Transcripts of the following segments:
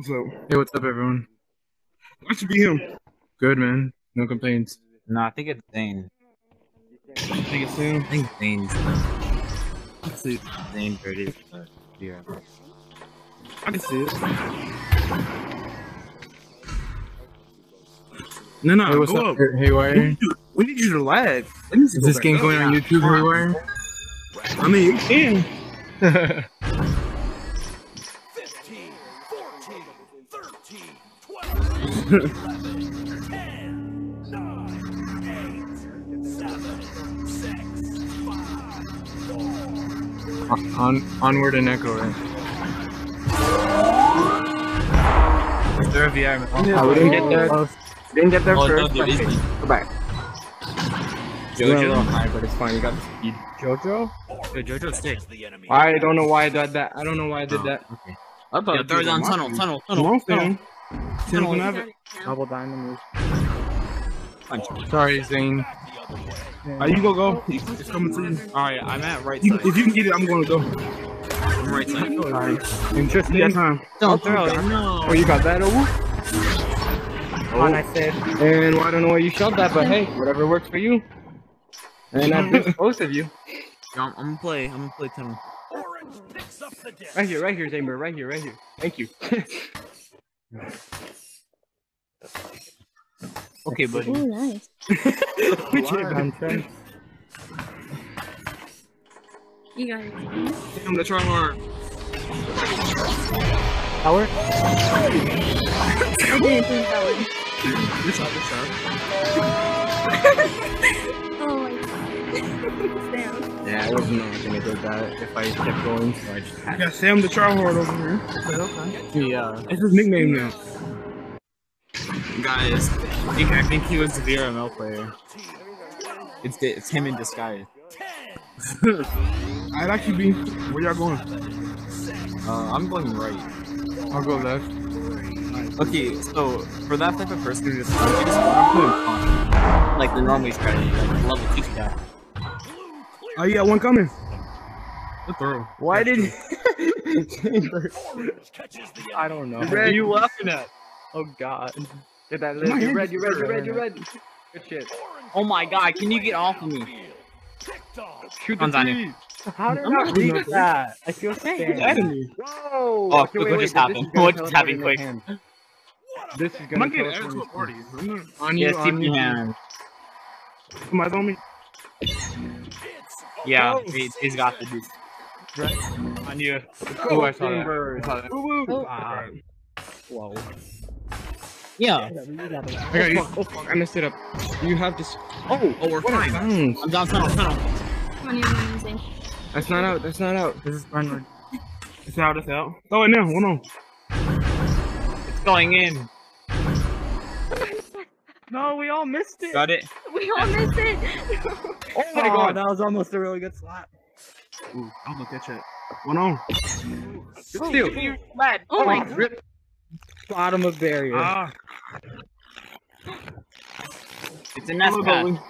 What's up? Hey, what's up, everyone? Why should be him? Good, man. No complaints. No, I think it's Zane. I think it's him. I think Zane's I can see it. Zane Birdie's uh, yeah. I can see it. No, no, Hey, what's go up, up. Hey, We need, you, we need you to lag. Let me see Is this game going on YouTube, Haywire? I mean, you can. on onward and echo, right? Is there a VR? Oh, we didn't get there. We didn't get there Oh, first. there is Okay, me. Back. You went a little Jojo? high, but it's fine. You got the speed. Jojo? Yo, Jojo's sick. the enemy. I don't know why I did that. I don't know why I did oh, that. Okay. I thought Yo, third on tunnel, tunnel, tunnel, tunnel. Fam. Tim can have it. Double diamond move. Sorry, Zane. Ah, you go, go. It's coming to you. Alright, I'm at right you. side. If you can get it, I'm going to go. I'm right side. Alright. Interesting. That time. Don't throw it, no. Oh, you got that over? Oh, I said, and well, I don't know why you showed that, but hey, whatever works for you. And I beat both of you. Yo, I'm, I'm gonna play, I'm gonna play tunnel. Orange picks up the disc. Right here, right here, Zamer, right here, right here. Thank you. Okay, buddy. Ooh, nice. I'm trying. You got it. Damn, that's right hard. Power? I didn't think that would. This side, this side. My god. Sam. Yeah, I wasn't gonna do that if I kept going, so I just I had got Sam the Tryhard over here. to. Yeah. It's his nickname now. Guys, I think, I think he was the VRML player. It's, it's him in disguise. I'd actually be. Where y'all going? Uh, I'm going right. I'll go left. Okay, so for that type of person who just you just I'm doing fine. Like the normally strategy, like level two stuff. Oh, you got one coming. Good throw. Why did Orange catches the I don't know. What are you laughing at? Oh god. Get that My list. You hand red, is you red, you hurt. red, you red. Good shit. Oh my god, can you get off of me? Shoot One's on you. How did I'm not read that? I feel Who's sad. Whoa! Oh, okay, look wait, what wait, just happened. What just happened quick? in the hand. What a This is I'm gonna not getting gonna a what party. I'm not- On you, Yeah, on CP you. hand. Somebody's on me. It's Yeah, Oh. he, he's got the dude. On you. Oh, I saw that. Timber. I saw that. Woo woo. Ah. Whoa. Yeah. I got you. Oh fuck, I messed it up. You have to. Oh, oh, we're What fine. I'm down tunnel, tunnel. Come on, you're amazing. That's not out. That's not out. This is Brentwood. It's out, it's out. Throw it now. Hold on. It's going in. No, we all missed it. Got it. We all missed it. Oh my god, that was almost a really good slap. Ooh, I'm gonna catch it. One on. Good steal. Bad. Oh my Oh, rip. Bottom of barrier. Ah. It's a nest pad. no,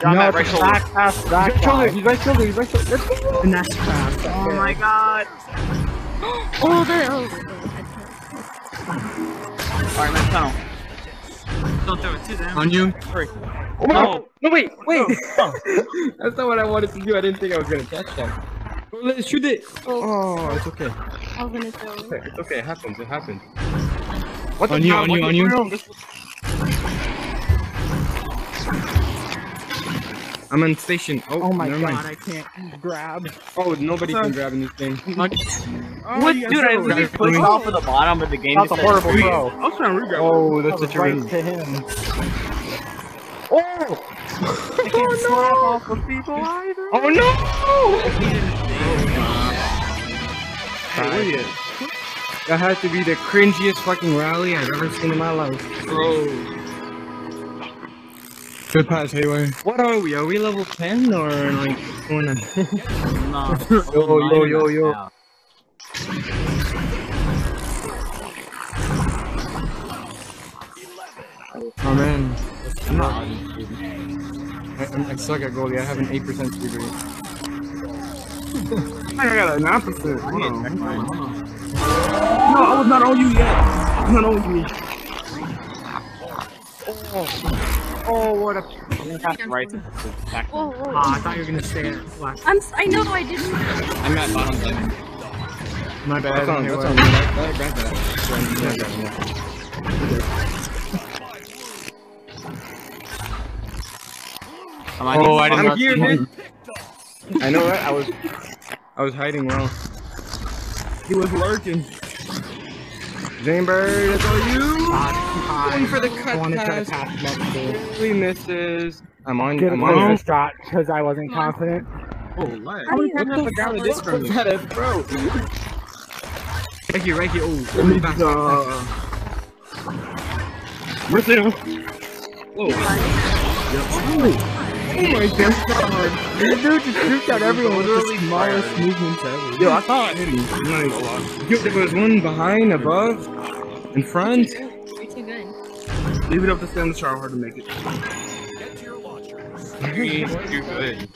John, it's right a shoulder. back pass, back Right shoulder, pass. He's right shoulder. He's right shoulder. Let's go. And that's pass. Oh my god. Oh, the oh. Alright, man, tunnel. Don't throw it to them. On you. Hurry. Oh my No. god. No, wait, oh, wait. Oh. That's not what I wanted to do. I didn't think I was gonna catch that. Oh, Let's shoot it. Oh, oh, it's okay. I was gonna throw. Okay, It's okay. It happens. It happens. What On you, on you, on you. I'm on station. Oh, Oh my god, mind. I can't grab. Oh, nobody can grab in this game. Oh, What, dude? got I throw. literally pushed off of the bottom of the game. That's a horrible throw. I was trying to regrab. Oh, that's That a right right to him. Oh! I can't oh, slap off of people either. Oh no! Hey, That had to be the cringiest fucking rally I've ever seen in my life. Bro. Good pass, Haywire. What are we? Are we level 10 or like what's going on? Nah. Yo, yo, yo, yo. Yeah. Oh man. I'm not. I, I'm- suck at goalie. I have an 8% speed rate. I got a 9%. Hold on. Hold on. No, I was not on you yet. I was not on you. Oh, what a. Right. Back. Whoa, whoa. Ah, I thought you were gonna stay at last. I'm. s- I know I didn't. I'm at bottom left. My bad. That's on, Hey, that's on. Let- let Brad that. Oh, I did I'm not here, see dude. I know what? I was. I was hiding well. He was lurking. Zanebird, that's all you. Ah, Going for the I cut wanted to pass. pass next to. Really misses. I'm on. Get I'm on. first shot because I wasn't Come confident. Oh, lag. How do you What have the to fuck out of this from me? That is, bro. Right here, right here. Oh, Let me just, uh. Where's it? Oh my god. This dude just shoots at everyone with the smallest movements ever. Yo, I thought I hit him. I'm not even gonna lie. Yo, there was one behind, above, in front. You're too good. Leave it up to stand the shower hard to make it. Get to your launchers. He's too good.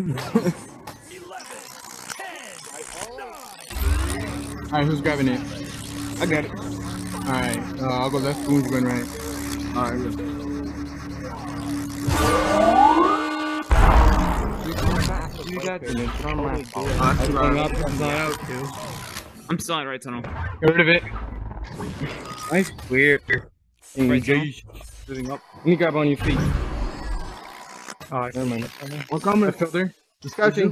11, 10, Alright, who's grabbing it? I got it. Alright, uh, I'll go left, Boom's going right. Alright. You got it. It's on my fault. That's Hung about- up, I'm not out too. I'm still at right tunnel. Get rid of it. Nice clear. Right. Sitting up. Let me grab on your feet. Oh, Never mind. One coming. the filter. He's crouching.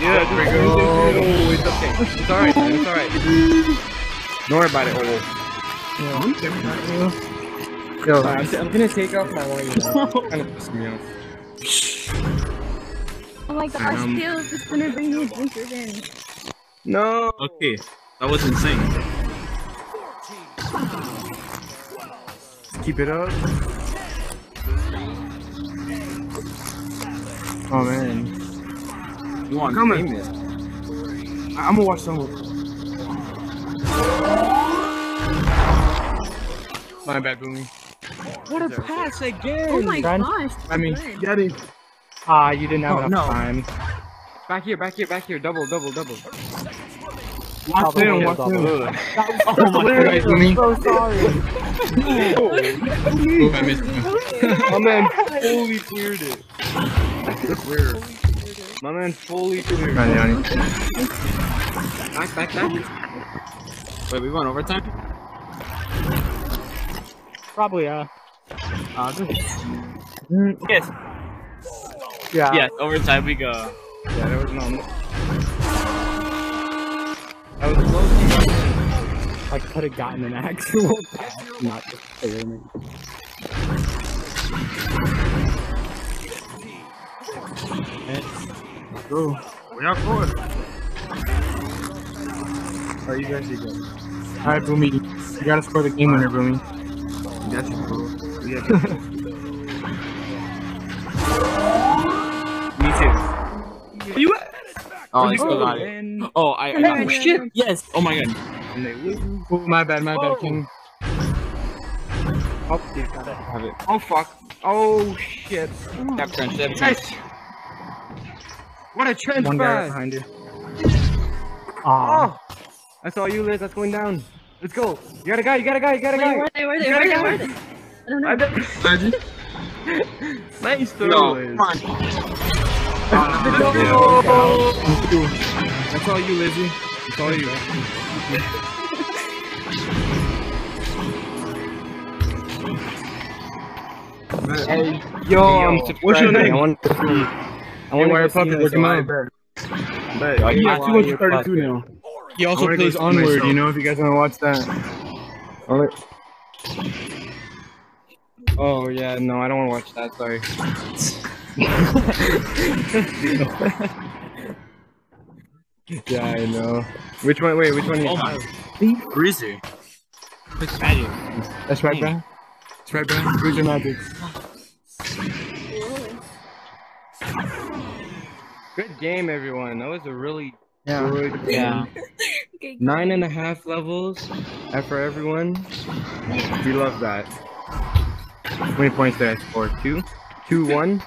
Yeah, There we go. Oh, it's okay. It's alright, man. It's alright. Don't worry about it. Oh, Yo, I'm, I'm gonna take off my wire kind of pissing me off. Oh my gosh, Um, Caleb is gonna bring me drinkers in. No. Okay, that was insane. Keep it up. oh man. You want Coming. famous? I- I'm gonna watch some My bad, Boomy. What a pass again. Oh my Run. gosh. I mean- good. Get him. Ah, you didn't have Oh, enough no. time. Back here, back here, back here. Double, double, double. Watch him, watch him. double. Oh my god, Boomy. So sorry. Ooh, I missed him. My man fully cleared it. That's weird. My man fully cleared it. Back, back, back. Wait, we went overtime? Probably, uh. Uh, mm, yes. Yeah. Yes, overtime we go. Yeah, that was normal. That was close. I could have gotten an actual pass, not just fairly. Go. We are forward. Are you guys good? Alright, Boomy. You gotta score the game winner, Boomy. Got you, bro. Yeah. Me too. you at? Oh, I still got it. Oh, I, I got Oh, it. shit. Yes. Oh my god. and they lose. Oh, my bad, my bad, King. Oh, you got it. Have it. Oh fuck. Oh shit. Tap trench, tap trench. What a trench One guy behind you. Ah. Oh, that's all you, Liz. That's going down. Let's go. You got a guy. You got a guy. You got a Wait, guy. where are they? Where are they? Where are they? Where are they? I don't know. I bet- nice throw, No, Liz. come on. That's all you, Lizzie. That's all you. Hey, yo, I'm subscribing. What's your name? I want to see. I want Wire to Puppet, see look him this up. live. Got 232 now. He also I plays see Onward, myself. you know, if you guys want to watch that. Alright. Oh yeah, no, I don't want to watch that. Sorry. yeah, I know. Which one? Wait, which one? do you Oh have? my. Breezy. It's magic. That's right, Brian. That's right, Brian. Who's magic? Good game, everyone. That was a really Yeah. good. Yeah. Okay. Nine and a half levels for everyone. We love that. How many points did I score? Two? Two, one?